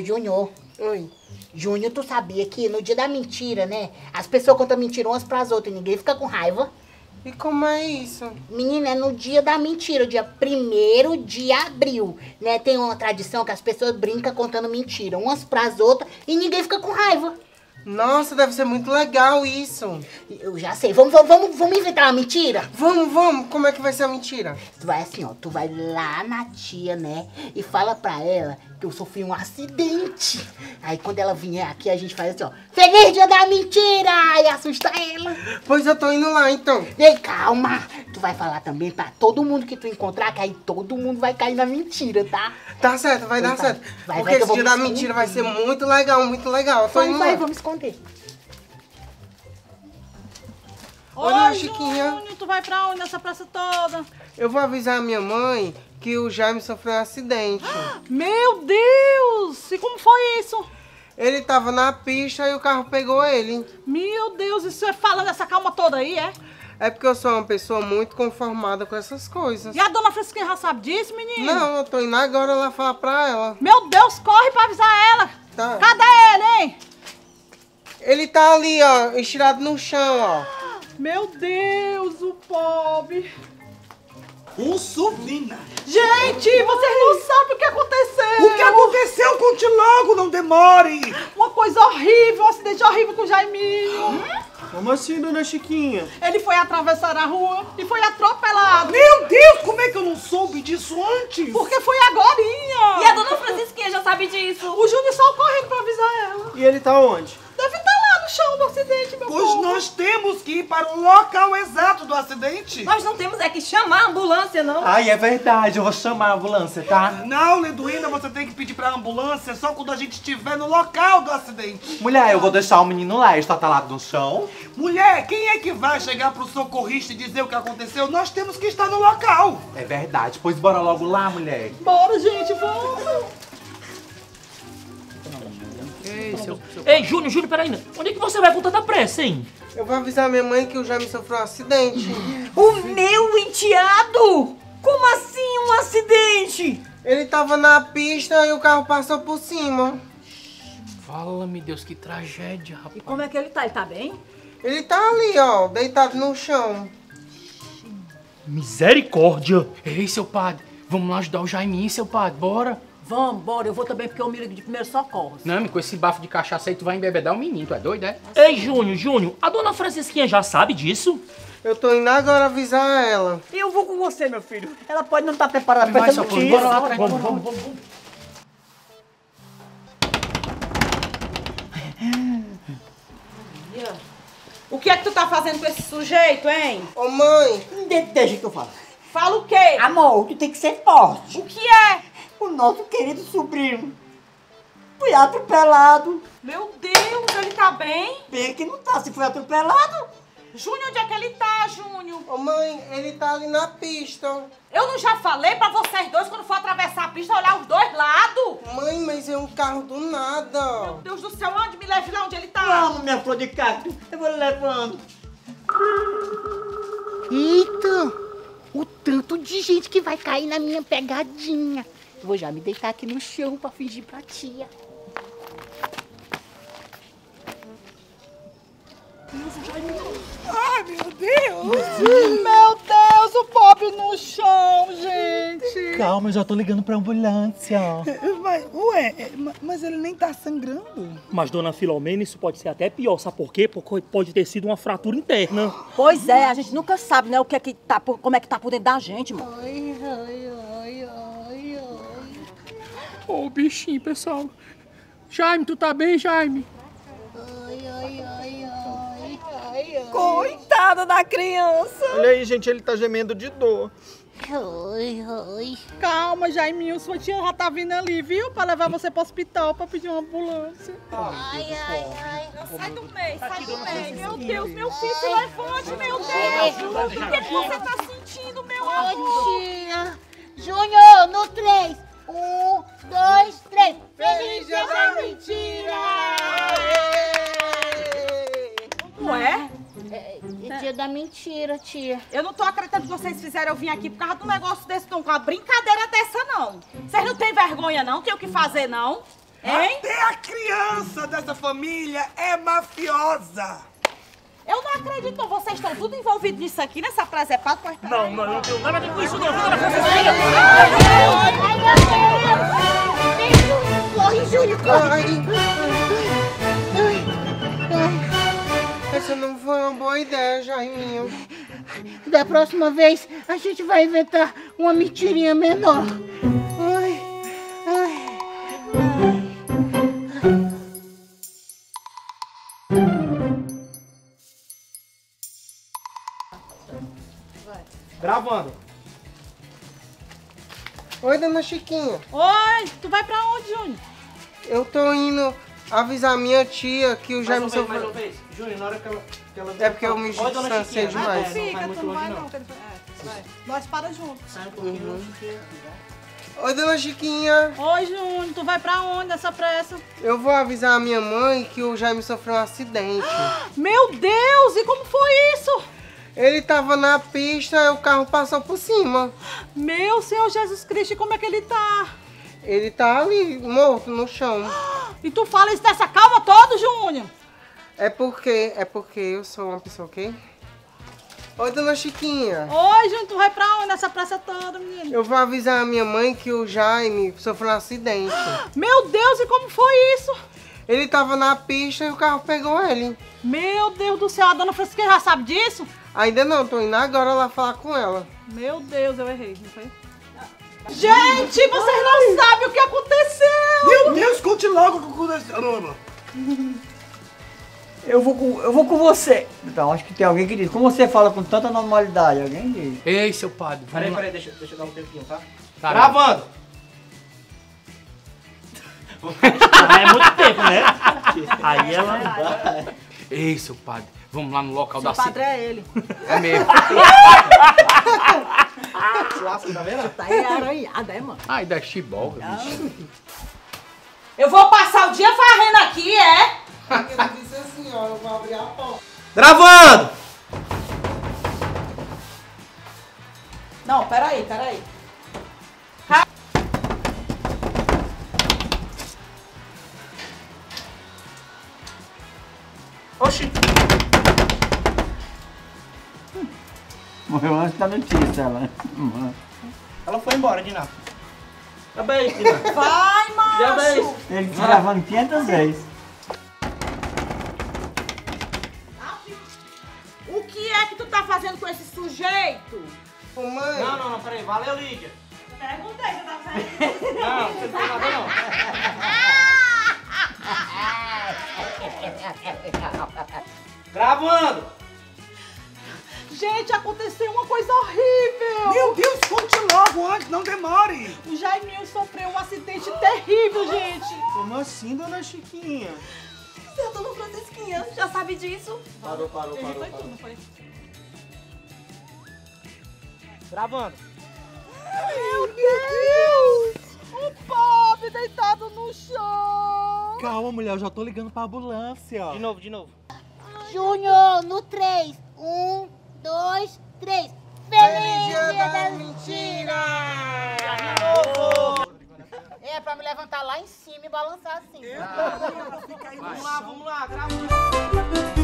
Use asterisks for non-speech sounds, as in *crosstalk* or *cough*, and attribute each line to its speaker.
Speaker 1: Ô, Júnior.
Speaker 2: Oi.
Speaker 1: Júnior, tu sabia que no dia da mentira, né? As pessoas contam mentira umas pras outras e ninguém fica com raiva.
Speaker 2: E como é isso?
Speaker 1: Menina, é no dia da mentira, dia 1 de abril, né? Tem uma tradição que as pessoas brincam contando mentira umas pras outras e ninguém fica com raiva.
Speaker 2: Nossa, deve ser muito legal isso.
Speaker 1: Eu já sei. Vamos, vamos, vamos, vamos inventar uma mentira?
Speaker 2: Vamos, vamos. Como é que vai ser a mentira?
Speaker 1: Tu vai assim, ó. Tu vai lá na tia, né? E fala pra ela que eu sofri um acidente. Aí quando ela vier aqui, a gente faz assim, ó. Feliz dia da mentira! E assusta ela.
Speaker 2: Pois eu tô indo lá, então.
Speaker 1: Ei, calma. Tu vai falar também pra todo mundo que tu encontrar, que aí todo mundo vai cair na mentira, tá?
Speaker 2: Tá certo, vai dar
Speaker 1: Vai,
Speaker 2: certo.
Speaker 1: vai,
Speaker 2: Porque
Speaker 1: vai que eu
Speaker 2: esse dia da mentira vai ser muito legal, muito legal. Tô
Speaker 1: Vai,
Speaker 2: indo
Speaker 1: vai, vamos esconder.
Speaker 2: Oi, dona
Speaker 3: Oi,
Speaker 2: Chiquinha.
Speaker 3: Júnior, tu vai pra onde nessa praça toda?
Speaker 2: Eu vou avisar a minha mãe que o Jaime sofreu um acidente.
Speaker 3: Meu Deus! E como foi isso?
Speaker 2: Ele tava na pista e o carro pegou ele.
Speaker 3: Meu Deus, isso é falando essa calma toda aí, é?
Speaker 2: É porque eu sou uma pessoa muito conformada com essas coisas.
Speaker 3: E a dona Francisquinha já sabe disso, menino?
Speaker 2: Não, eu tô indo agora lá falar pra ela.
Speaker 3: Meu Deus, corre pra avisar ela!
Speaker 2: Tá.
Speaker 3: Cadê ele, hein?
Speaker 2: Ele tá ali, ó, estirado no chão, ó.
Speaker 3: Meu Deus, o pobre.
Speaker 4: Consulina.
Speaker 3: Gente, vocês não sabem o que aconteceu.
Speaker 4: O que aconteceu? Conte logo, não demore.
Speaker 3: Uma coisa horrível, um acidente horrível com o Jaiminho.
Speaker 4: Como assim, dona Chiquinha?
Speaker 3: Ele foi atravessar a rua e foi atropelado.
Speaker 4: Meu Deus, como é que eu não soube disso antes?
Speaker 3: Porque foi agorinha.
Speaker 5: E a dona Francisquinha já sabe disso.
Speaker 3: O Júnior só correndo pra avisar ela.
Speaker 4: E ele tá onde?
Speaker 3: Deve estar lá no chão do acidente, meu
Speaker 4: Pois
Speaker 3: povo.
Speaker 4: nós temos que ir para o local exato do acidente.
Speaker 5: Nós não temos é que chamar a ambulância, não.
Speaker 6: Ai, é verdade, eu vou chamar a ambulância, tá?
Speaker 4: Não, Linduína, você tem que pedir pra ambulância só quando a gente estiver no local do acidente.
Speaker 6: Mulher, eu vou deixar o menino lá, ele está talado no chão.
Speaker 4: Mulher, quem é que vai chegar pro socorrista e dizer o que aconteceu? Nós temos que estar no local.
Speaker 6: É verdade, pois bora logo lá, mulher.
Speaker 3: Bora, gente, vamos.
Speaker 7: Ei, Júnior, Júnior, peraí. Onde é que você vai com tanta pressa, hein?
Speaker 2: Eu vou avisar minha mãe que o Jaime sofreu um acidente.
Speaker 5: O meu enteado? Como assim um acidente?
Speaker 2: Ele tava na pista e o carro passou por cima.
Speaker 7: Fala-me, Deus, que tragédia, rapaz.
Speaker 5: E como é que ele tá? Ele tá bem?
Speaker 2: Ele tá ali, ó, deitado no chão.
Speaker 7: Misericórdia! Ei, seu padre, vamos lá ajudar o Jaiminho, seu padre, bora.
Speaker 5: Vamos, bora. Eu vou também porque eu me ligo de primeiro socorro.
Speaker 7: Não, com esse bafo de cachaça aí, tu vai embebedar o menino, tu é doido, é? Ei, Júnior, Júnior, a dona Francisquinha já sabe disso?
Speaker 2: Eu tô indo agora avisar ela.
Speaker 5: Eu vou com você, meu filho. Ela pode não estar preparada pra
Speaker 7: lá atrás, vamos, vamos, vamos. vamos.
Speaker 3: O que é que tu tá fazendo com esse sujeito, hein?
Speaker 2: Ô mãe,
Speaker 8: De- Deixa que eu falo.
Speaker 3: Fala o quê?
Speaker 8: Amor, tu tem que ser forte.
Speaker 3: O que é?
Speaker 8: O nosso querido sobrinho foi atropelado.
Speaker 3: Meu Deus, ele tá bem?
Speaker 8: Bem que não tá, se foi atropelado.
Speaker 3: Júnior, onde é que ele tá, Júnior?
Speaker 2: ô mãe, ele tá ali na pista.
Speaker 3: Eu não já falei pra vocês dois, quando for atravessar a pista, olhar os dois lados?
Speaker 2: Mãe, mas é um carro do nada.
Speaker 3: Meu Deus do céu, onde me leve lá onde ele tá?
Speaker 8: Vamos, minha flor de cacto, eu vou levando.
Speaker 1: Eita! O tanto de gente que vai cair na minha pegadinha. Vou já me deitar aqui no chão pra fingir pra tia.
Speaker 4: Ai, meu Deus.
Speaker 3: Meu Deus, o pobre no chão, gente.
Speaker 6: Calma, eu já tô ligando pra ambulância.
Speaker 4: Mas, ué, ma- mas ele nem tá sangrando.
Speaker 7: Mas, dona Filomena, isso pode ser até pior, sabe por quê? Porque pode ter sido uma fratura interna.
Speaker 5: Pois é, a gente nunca sabe, né, o que é que tá como é que tá por dentro da gente, mano.
Speaker 7: Ô, bichinho, pessoal. Jaime, tu tá bem, Jaime?
Speaker 1: Ai, ai, ai, ai. Ai,
Speaker 5: Coitada da criança.
Speaker 2: Olha aí, gente, ele tá gemendo de dor.
Speaker 1: Oi, oi.
Speaker 3: Calma, Jaiminho, sua tia já tá vindo ali, viu? Pra levar você pro hospital, pra pedir uma ambulância.
Speaker 1: Ai, ai, ai.
Speaker 5: Sai do meio, sai do meio.
Speaker 3: Meu Deus, meu filho, se levante, meu Deus. O que, que você tá sentindo, meu amor?
Speaker 1: Ô, tia. Júnior, no três. Um, dois, três. Feliz dia da mentira!
Speaker 5: Não é?
Speaker 1: É, é dia da mentira, tia.
Speaker 5: Eu não tô acreditando que vocês fizeram eu vir aqui por causa de um negócio desse, não. Com uma brincadeira dessa, não. Vocês não têm vergonha, não? Tem o que fazer, não? Hein?
Speaker 4: Até a criança dessa família é mafiosa.
Speaker 5: Eu não acredito, não. Vocês estão tudo envolvidos nisso aqui, nessa presepada. Pois tá.
Speaker 7: Não, não, eu não tenho nada a ver com isso, não.
Speaker 1: Corre, Júnior, corre.
Speaker 2: Ai, essa não foi uma boa ideia, Jaiminho.
Speaker 1: Da próxima vez, a gente vai inventar uma mentirinha menor.
Speaker 2: Gravando. Oi, dona Chiquinha.
Speaker 5: Oi, tu vai pra onde, Júnior?
Speaker 2: Eu tô indo avisar minha tia que o Jaime sofreu.
Speaker 8: vez. Júnior, na hora que ela... Que ela
Speaker 2: É porque eu me distanciei demais.
Speaker 5: Fica,
Speaker 8: muito
Speaker 5: tu não vai
Speaker 8: não.
Speaker 5: não. é, vai. Nós para juntos.
Speaker 8: Sai um pouquinho.
Speaker 2: Oi, dona Chiquinha.
Speaker 3: Oi, Júnior, tu vai pra onde nessa pressa?
Speaker 2: Eu vou avisar a minha mãe que o Jaime sofreu um acidente. *gasps*
Speaker 3: Meu Deus, e como foi isso?
Speaker 2: Ele tava na pista e o carro passou por cima.
Speaker 3: Meu Senhor Jesus Cristo, como é que ele tá?
Speaker 2: Ele tá ali, morto no chão. *gasps*
Speaker 3: E tu fala isso dessa calma toda, Júnior?
Speaker 2: É porque, é porque eu sou uma pessoa o quê? Oi, dona Chiquinha.
Speaker 3: Oi, Júnior, tu vai pra onde nessa pressa toda, menino?
Speaker 2: Eu vou avisar a minha mãe que o Jaime sofreu um acidente. *gasps*
Speaker 3: Meu Deus, e como foi isso?
Speaker 2: Ele tava na pista e o carro pegou ele.
Speaker 3: Meu Deus do céu, a dona Francisca já sabe disso?
Speaker 2: Ainda não, tô indo agora lá falar com ela.
Speaker 3: Meu Deus, eu errei, não foi? Gente, vocês não sabem o que aconteceu!
Speaker 4: Meu Deus, conte logo o que aconteceu. Não, não.
Speaker 8: Eu vou, com, eu vou com você. Então, acho que tem alguém que diz. Como você fala com tanta normalidade? Alguém diz.
Speaker 7: Ei, seu padre.
Speaker 8: Peraí,
Speaker 7: lá.
Speaker 8: peraí, deixa, deixa eu dar um tempinho, tá?
Speaker 7: Tá,
Speaker 2: Gravando! *laughs*
Speaker 8: É muito tempo, né? Aí ela.
Speaker 7: Ei, seu padre. Vamos lá no local
Speaker 5: Seu
Speaker 7: da
Speaker 5: padre é ele.
Speaker 7: É mesmo.
Speaker 5: Tá aí aranhada, é, mano?
Speaker 7: Ai, da chibolga, bicho.
Speaker 5: Eu vou passar o dia varrendo aqui, é?
Speaker 2: Ele disse assim, ó, eu vou abrir a porta.
Speaker 8: Gravando!
Speaker 5: Não, peraí, peraí.
Speaker 8: Oxi! Morreu antes da notícia, ela. Ela foi embora, Dina. Acaba aí, Dina.
Speaker 5: Vai, macho!
Speaker 8: Ele te gravando 500 vezes.
Speaker 5: O que é que tu tá fazendo com esse sujeito?
Speaker 2: Ô, mãe,
Speaker 8: Não, não, não, peraí. Valeu, Lídia.
Speaker 5: Perguntei, você tá fazendo
Speaker 8: Não, você não tem nada, não. *laughs* Gravando!
Speaker 3: Gente, aconteceu uma coisa horrível!
Speaker 4: Meu Deus, conte logo antes, não demore.
Speaker 3: O Jaiminho sofreu um acidente terrível, gente!
Speaker 2: como assim, dona Chiquinha?
Speaker 5: Seu dona Francisquinha, já sabe disso?
Speaker 8: Parou, parou, parou.
Speaker 3: foi tudo, não foi?
Speaker 8: Gravando.
Speaker 3: Meu Deus! O pobre deitado no chão!
Speaker 6: Calma, mulher, eu já tô ligando pra ambulância.
Speaker 8: De novo, de novo.
Speaker 1: Júnior, no três. Um, dois, três. Feliz dia da mentira! É, pra me levantar lá em cima e balançar assim.
Speaker 2: Vamos lá, vamos lá, gravando.